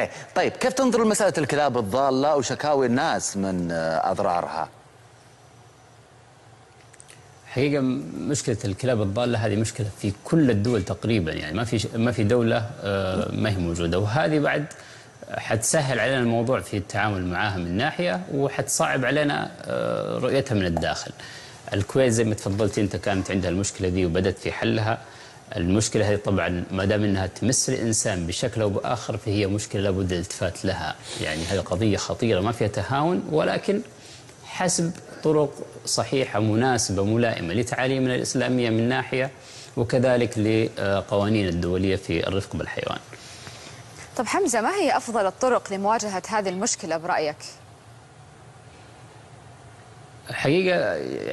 إيه طيب كيف تنظر لمسألة الكلاب الضالة وشكاوي الناس من آه، أضرارها؟ حقيقة مشكلة الكلاب الضالة هذه مشكلة في كل الدول تقريبا يعني ما في ما في دولة آه، ما هي موجودة وهذه بعد حتسهل علينا الموضوع في التعامل معها من ناحية وحتصعب علينا آه، رؤيتها من الداخل. الكويت زي ما تفضلت أنت كانت عندها المشكلة دي وبدت في حلها المشكلة هذه طبعا ما دام إنها تمس الإنسان بشكل أو بآخر فهي مشكلة لابد الالتفات لها، يعني هذه قضية خطيرة ما فيها تهاون ولكن حسب طرق صحيحة مناسبة ملائمة لتعاليمنا الإسلامية من ناحية وكذلك لقوانين الدولية في الرفق بالحيوان طب حمزة ما هي أفضل الطرق لمواجهة هذه المشكلة برأيك؟ حقيقة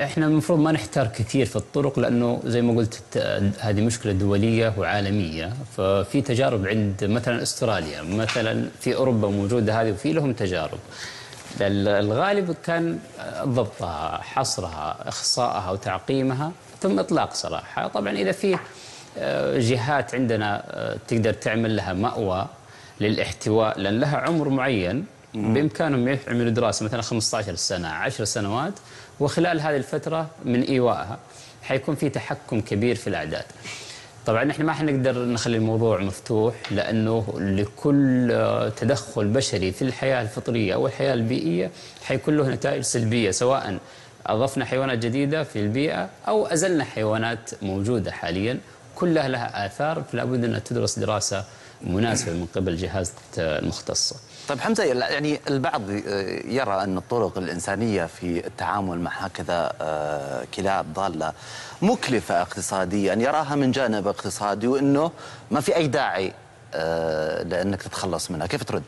إحنا المفروض ما نحتار كثير في الطرق لأنه زي ما قلت هذه مشكلة دولية وعالمية. ففي تجارب عند مثلا أستراليا مثلا في أوروبا موجودة هذه وفي لهم تجارب. الغالب كان ضبطها حصرها إخصائها وتعقيمها ثم إطلاق سراحها طبعا إذا في آه، جهات عندنا آه، تقدر تعمل لها مأوى للاحتواء لأن لها عمر معين. بإمكانهم يعملوا دراسة مثلا 15 سنة 10 سنوات وخلال هذه الفترة من إيوائها حيكون في تحكم كبير في الأعداد. طبعا إحنا ما حنقدر نخلي الموضوع مفتوح لأنه لكل تدخل بشري في الحياة الفطرية أو الحياة البيئية حيكون له نتائج سلبية سواء أضفنا حيوانات جديدة في البيئة أو أزلنا حيوانات موجودة حاليا. كلها لها آثار فلا بد أن تدرس دراسة مناسبة من قبل الجهات المختصه. طيب حمزة يعني البعض يرى أن الطرق الإنسانية في التعامل مع هكذا آه، كلاب ضالة مكلفة اقتصاديا يراها من جانب اقتصادي وإنه ما في أي داعي آه، لأنك تتخلص منها، كيف ترد؟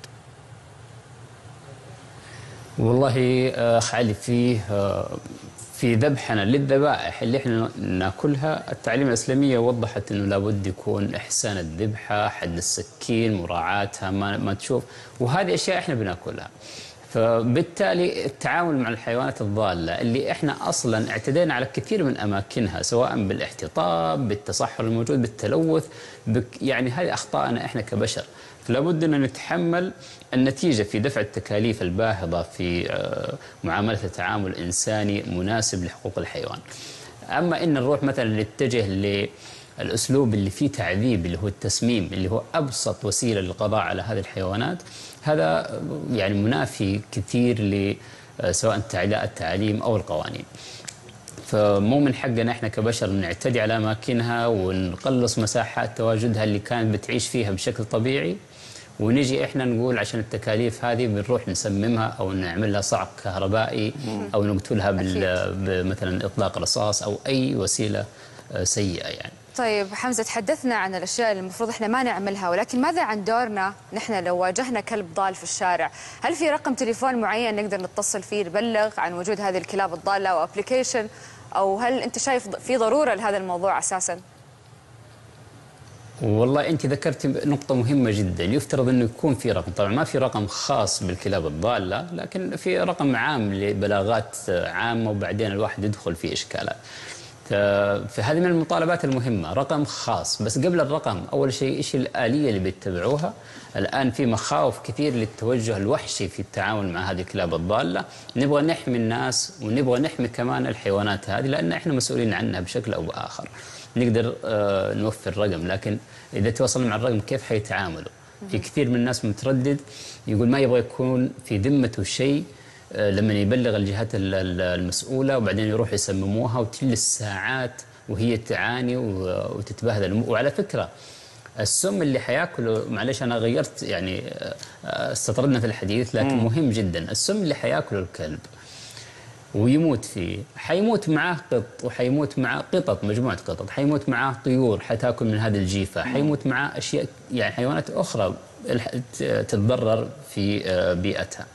والله اخ علي فيه في ذبحنا للذبائح اللي إحنا ناكلها التعليم الإسلامية وضحت إنه لابد يكون إحسان الذبحة، حد السكين، مراعاتها ما, ما تشوف وهذه أشياء إحنا بناكلها. فبالتالي التعامل مع الحيوانات الضالة اللي إحنا أصلا اعتدينا على كثير من أماكنها سواء بالإحتطاب، بالتصحر الموجود، بالتلوث، بك يعني هذه أخطائنا إحنا كبشر. فلا بد أن نتحمل النتيجة في دفع التكاليف الباهظة في آه، معاملة التعامل انساني مناسب لحقوق الحيوان. أما إن نروح مثلا نتجه للاسلوب اللي فيه تعذيب اللي هو التسميم اللي هو أبسط وسيلة للقضاء على هذه الحيوانات هذا يعني منافي كثير ل آه، سواء التعليم أو القوانين. فمو من حقنا إحنا كبشر نعتدي على أماكنها ونقلص مساحات تواجدها اللي كانت بتعيش فيها بشكل طبيعي ونجي إحنا نقول عشان التكاليف هذه بنروح نسممها أو نعمل لها صعق كهربائي أو نقتلها مثلا إطلاق رصاص أو أي وسيلة آه، سيئة يعني. طيب حمزة تحدثنا عن الأشياء اللي المفروض إحنا ما نعملها ولكن ماذا عن دورنا نحن لو واجهنا كلب ضال في الشارع؟ هل في رقم تليفون معين نقدر نتصل فيه نبلغ عن وجود هذه الكلاب الضالة أو أو هل أنت شايف في ضرورة لهذا الموضوع أساسا؟ والله أنت ذكرت نقطة مهمة جدا يفترض أنه يكون في رقم طبعا ما في رقم خاص بالكلاب الضالة لكن في رقم عام لبلاغات عامة وبعدين الواحد يدخل في إشكالات فهذه من المطالبات المهمة. رقم خاص. بس قبل الرقم أول شيء إيش الآلية اللي بيتبعوها الآن في مخاوف كثير للتوجه الوحشي في التعامل مع هذه الكلاب الضالة. نبغى نحمي الناس ونبغى نحمي كمان الحيوانات هذه لأن إحنا مسؤولين عنها بشكل أو بآخر. نقدر آه، نوفر رقم لكن إذا تواصلنا مع الرقم كيف حيتعاملوا؟ في كثير من الناس متردد يقول ما يبغى يكون في ذمته شيء آه، لما يبلغ الجهات المسؤولة وبعدين يروح يسمموها وتجلس ساعات وهي تعاني وتتبهدل. وعلى فكرة السم اللي حياكله معلش أنا غيرت يعني آه، استطردنا في الحديث لكن مم. مهم جدا. السم اللي حياكله الكلب ويموت فيه حيموت معاه قط وحيموت معاه قطط مجموعة قطط حيموت معاه طيور حتاكل من هذه الجيفة حيموت معاه أشياء يعني حيوانات أخرى تتضرر في آه، بيئتها.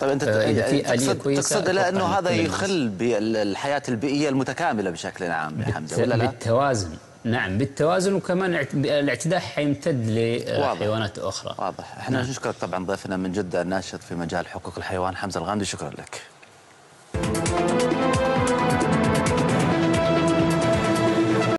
طيب أنت يعني تقصد, تقصد لأنه هذا يخل بالحياة البيئية المتكاملة بشكل عام يا حمزه ولا لا؟ بالتوازن. نعم بالتوازن وكمان الاعتداء حيمتد لحيوانات أخرى. واضح. إحنا نعم. نشكرك طبعا ضيفنا من جدة الناشط في مجال حقوق الحيوان حمزة الغامدي شكرا لك.